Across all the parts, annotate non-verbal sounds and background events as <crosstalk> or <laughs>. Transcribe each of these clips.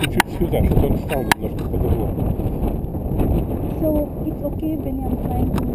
Чуть-чуть сюда, чтобы он встал немножко под углом. So it's okay when I'm trying to.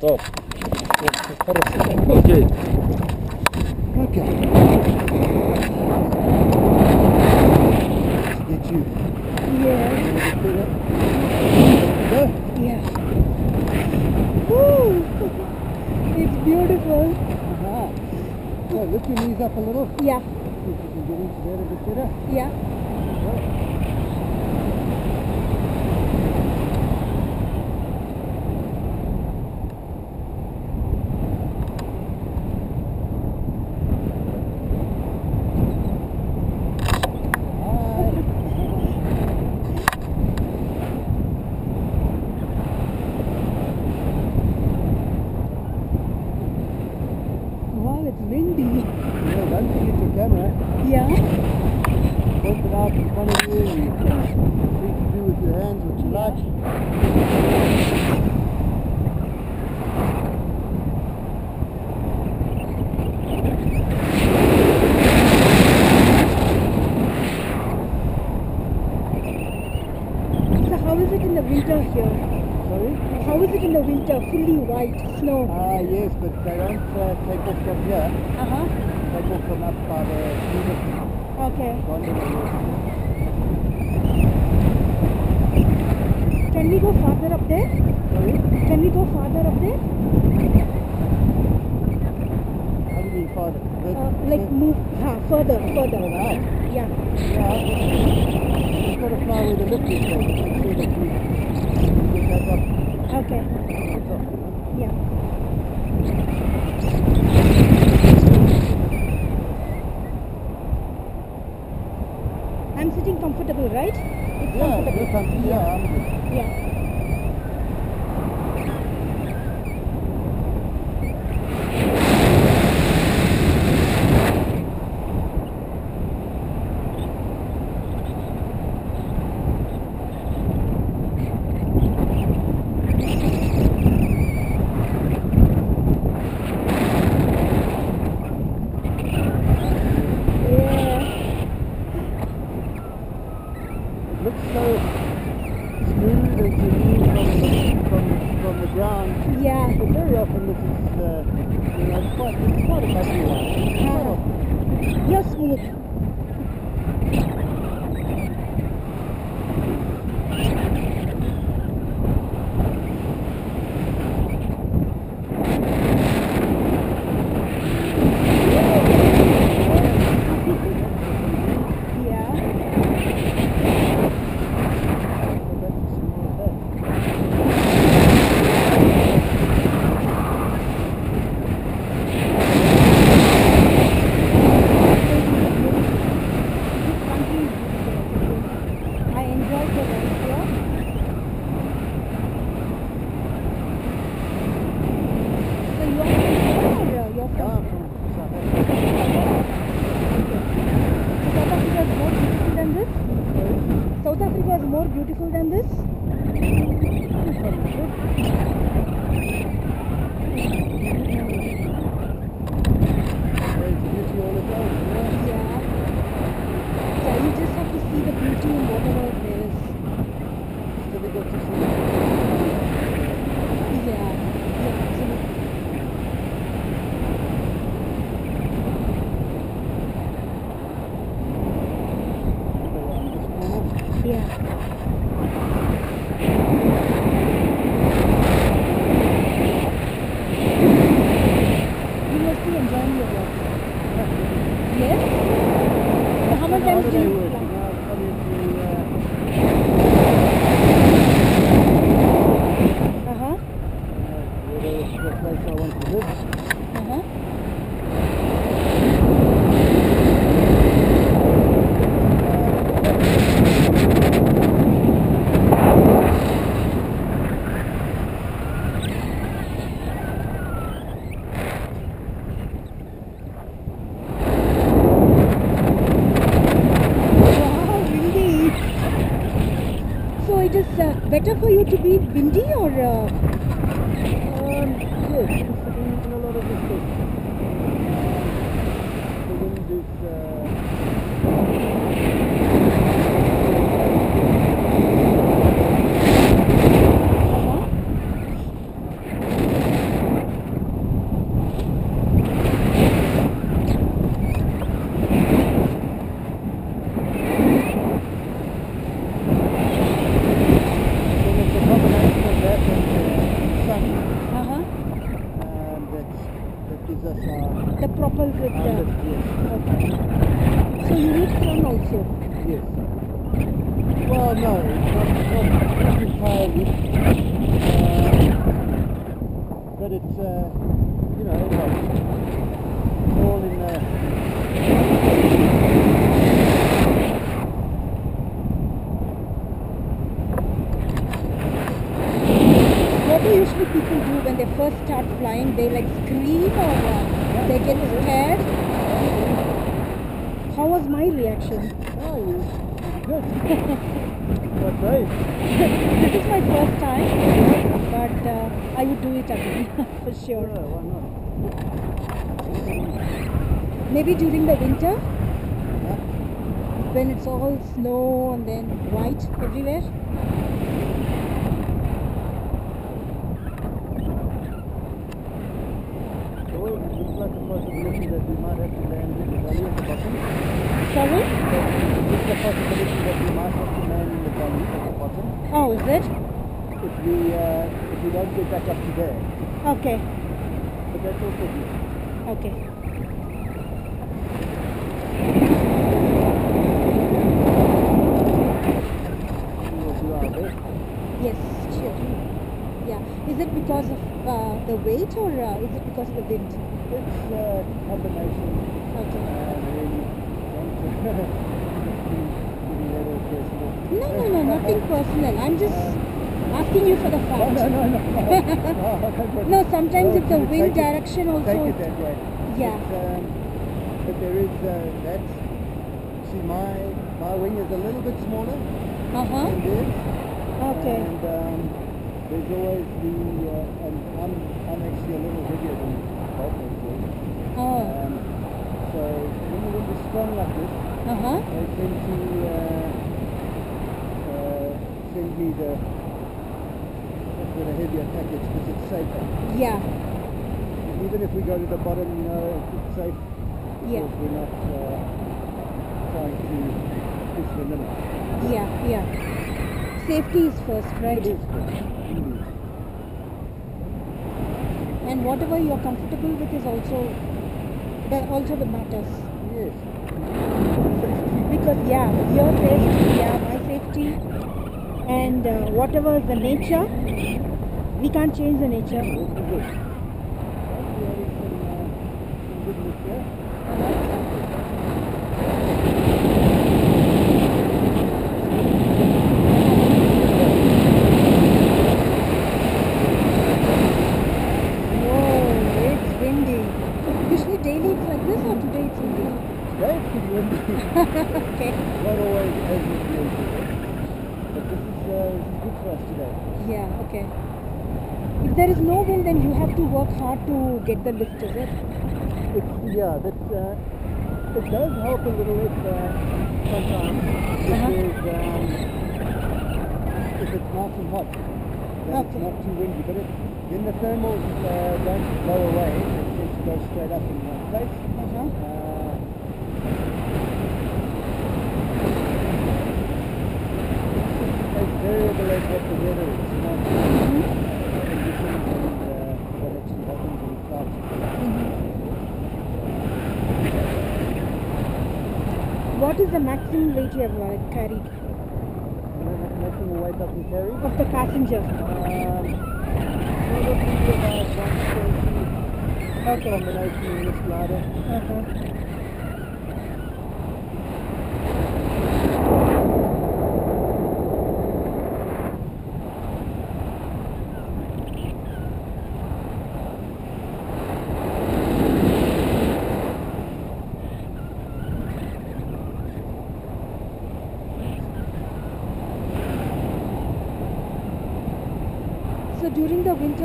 стоп, стоп, стоп, стоп. Хороший. Окей. Okay. Get you. Yeah. Yeah. Yeah. Woo! It's beautiful. Uh-huh. Yeah, lift your knees up a little. Yeah. See if you can get into there a bit better. Yeah. Winter here? Sorry? How is it in the winter? Fully white snow. Ah, yes, but they don't uh, take off from here. Uh huh. Take off from up by the Okay. Can we go farther up there? Sorry? Can we go farther up there? How do you mean farther? The- Uh, like move ha, further, further. Out? Yeah. Yeah, you've got to fly where the lift is so make sure that you you get that up. Okay. That's all. Yeah. I'm sitting comfortable, right? It's Yeah, comfortable. you're comfortable. Yeah, I'm good. Yeah. Yeah. It looks so smooth as you move from the, from, from the ground. Yeah. But very often this is, uh, you know, quite, it's quite a bumpy one. Ah. often. You're smooth. They first start flying? They like scream or uh, they get scared? How was my reaction? oh, good. Quite brave. this is my first time, but uh, I would do it again <laughs> for Sure, sure. why not? Maybe during the winter Yeah. when it's all snow and then white everywhere. So it looks like a possibility that we might have to land in the valley at the bottom. Sorry? It's a possibility that we might have to land in the valley at the bottom. Oh, is it? if we uh, if we don't get back up to there. Okay. But that's also good. Okay. We will do our best. Yes, sure. Yeah. Is it because of uh, the weight or uh, is it because of the wind? It's a combination. Okay. <laughs> Uh, really don't be very personal. No, no, no, nothing personal. I'm just asking you for the No, fact. no, <laughs> no, no. no. No, sometimes No, a the take wind it- direction Take it that way. Yeah. But, um, but there is uh, that. See, my my wing is a little bit smaller Uh huh. than theirs. Okay. And um, there's always the, uh, and I'm, I'm actually a little bigger than both of them. Oh. Um, so when the wind is strong like this, Uh huh. they tend to uh, send me the with a heavier package because it's safer. Yeah. Even if we go to the bottom, you know, it's safe because Yeah. we're not uh, trying to push the limit. Yeah. Yeah. Safety is first, right? It is. Indeed. And whatever you're comfortable with is also that also the matters. Yes. Because yeah, your safety, yeah, my safety, and uh, whatever the nature, we can't change the nature. This is good. Right, we are in some, uh, some good look here. Whoa, it's windy. Usually daily it's like this or today it's windy? Today it's pretty windy. okay. Not always as windy as today. But this is, uh, this is good for us today. Yeah, okay. If there is no wind then you have to work hard to get the lift, is it? It's, yeah, that, uh, it does help a little if, uh, sometimes if Uh-huh. um, if it's nice and hot, then Okay. it's not too windy. But it, then the thermals uh, don't blow away, it tends to go straight up in one place. Uh-huh. Uh, it's variable as what the weather is, you know. Conditions and uh, what actually happens in clouds. What is the maximum weight you have uh, carried Maximum weight I can carry. of the passenger? Um, probably about 120 Okay. combination in ladder. Uh-huh. So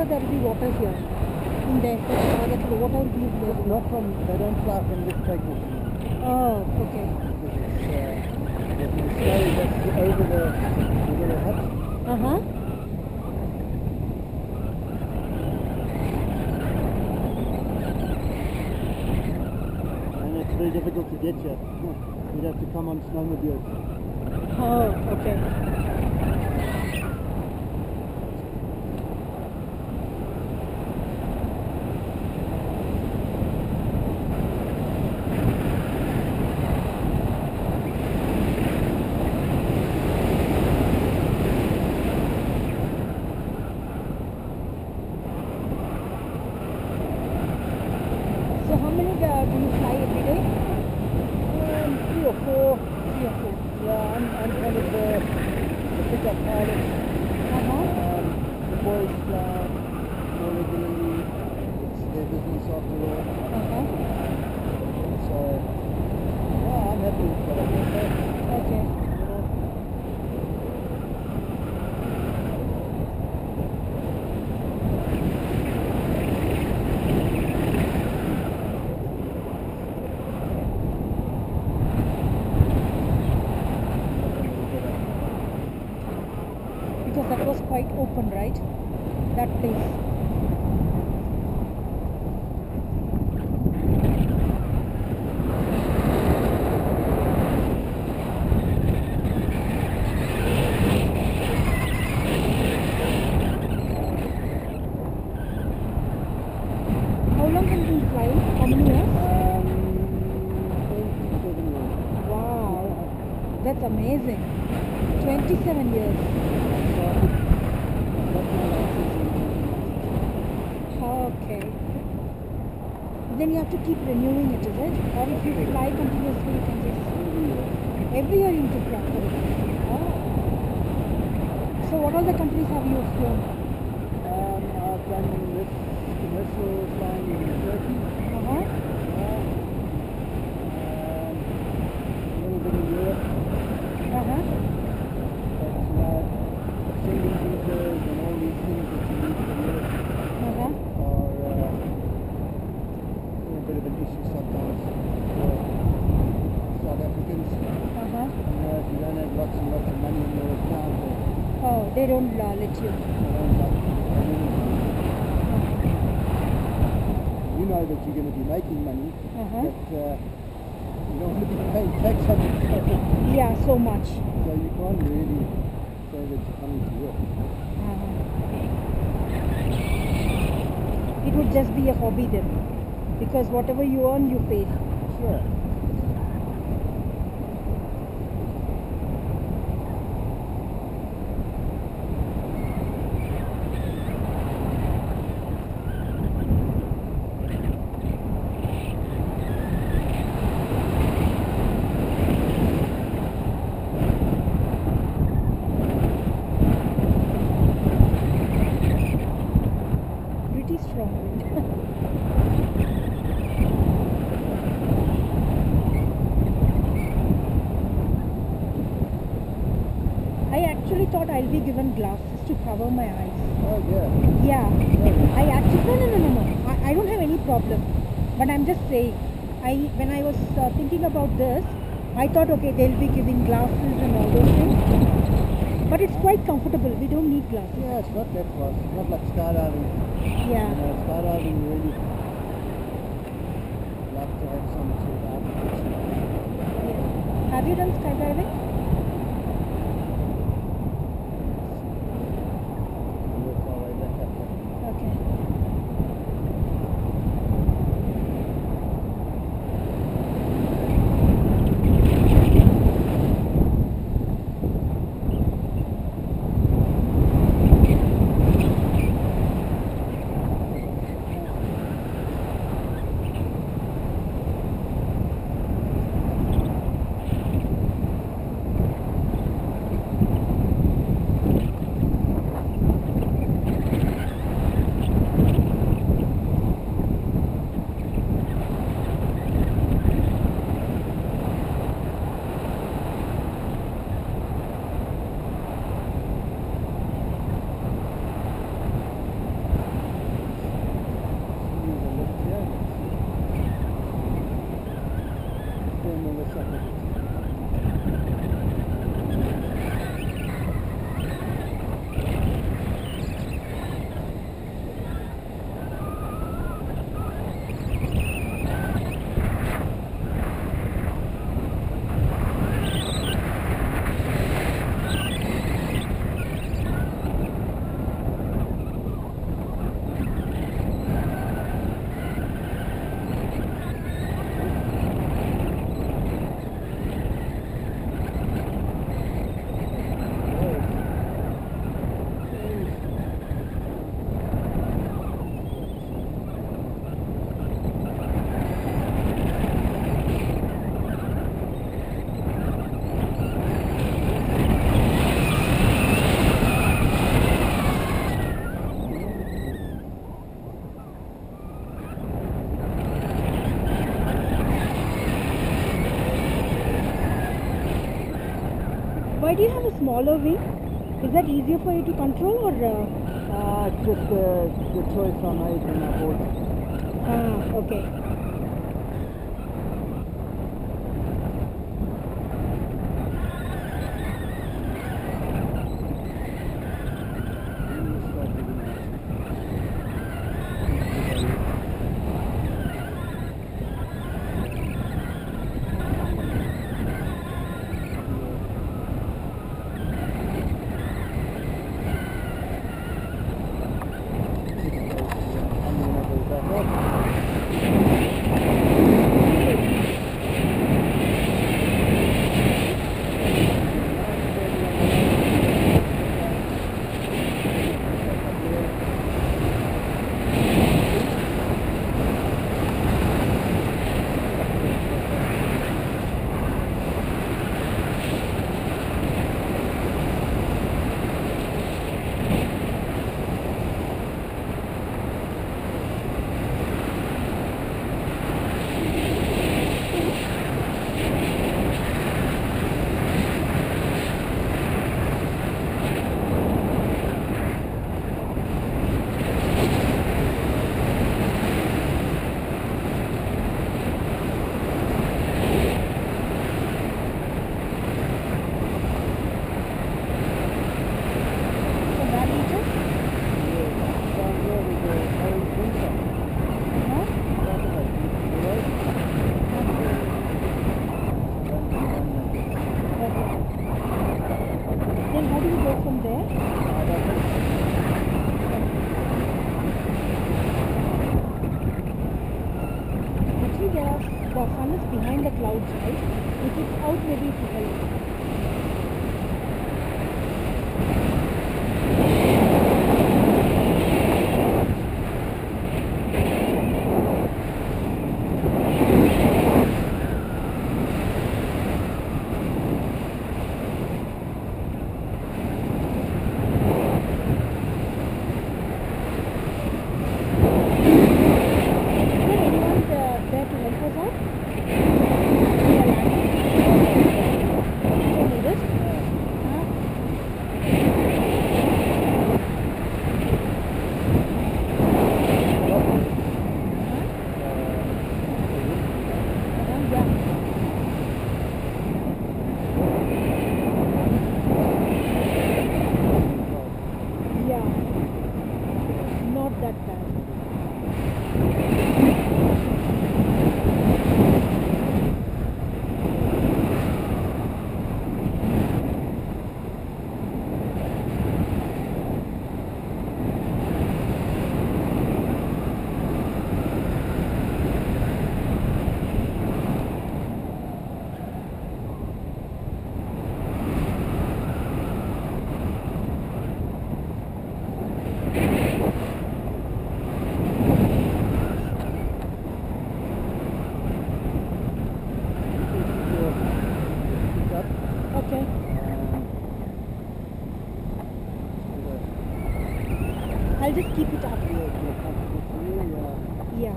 there will be water here in the uh, that the water will be there. Not from, they don't fly from this takeoff. Oh, okay. Uh, the snow that's over the, over the hut. Uh-huh. And it's very difficult to get here. You'd have to come on snowmobiles. Oh, okay. So how you fly every day? Um, three or four. Three or four. Yeah, I'm, I'm kind of the, the pickup pilot. Uh-huh. Um, the boys fly more regularly. It's their business after all. Uh-huh. So, yeah, I'm happy with what I do. Okay. You know, Because that was quite open, right? That place. How long have you been flying? How many years? um, 27 years. Wow, that's amazing. 27 years. Started, got my license in Okay. Then you have to keep renewing it, is it? Or if you fly continuously, you can just... every year. You need to fly. Oh. So what all the countries have you flown? Um, I've done commercial flying in Turkey. Uh-huh. Yeah. Um, a little bit in Europe. Uh-huh. But uh, sending visas and all these things that you need for Europe Uh-huh. are uh, a bit of an issue sometimes for South Africans. Uh-huh. You know, if you don't have lots and lots of money in your account, they Oh, they don't uh, let you. they don't like I mean, you know that you're going to be making money, Uh-huh. but uh, you don't want to be paying tax on it. <laughs> Yeah, so much. So you can't really say that you're coming to work. Uh-huh. It would just be a hobby then. Because whatever you earn, you pay. Sure. Given glasses to cover my eyes. Oh, yeah. Yeah. Yeah. I actually no no no no no. I, I don't have any problem. But I'm just saying. I when I was uh, thinking about this, I thought okay they'll be giving glasses and all those things. But it's quite comfortable. We don't need glasses. Yeah, it's not that fast. It's not like skydiving. Yeah. You know, skydiving really like to have some sort of yeah. Have you done skydiving? Why do you have a smaller wing? Is that easier for you to control or? Uh, Uh, just the, the choice on when I bought it. ah, okay. Really slightly nice. So that liters? Huh? Okay. Then how do you go from there? Actually, the sun is behind the clouds, right? If it's out, maybe it will help. Is there anyone uh, there to help us out? We are landing. So do this. Huh? Uh, yeah. Yeah. Not that bad. Okay. I'll just keep it up. Yeah.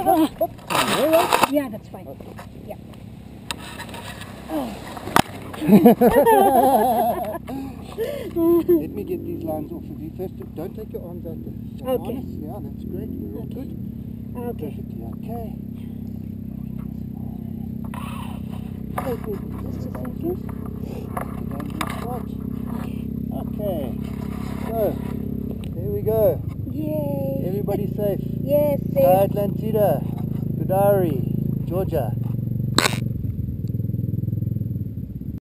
Oh. Yeah, that's fine. Yeah. Oh. <laughs> Let me get these lines off of you first. Don't take your arms out there. Okay. harness. Yeah, that's great. You're all Okay. good. Okay. Perfect. okay. Okay. Just a second. Okay. So, here we go. Yay. Everybody safe. Yes, Sky safe. Atlantida, Gudauri, Georgia.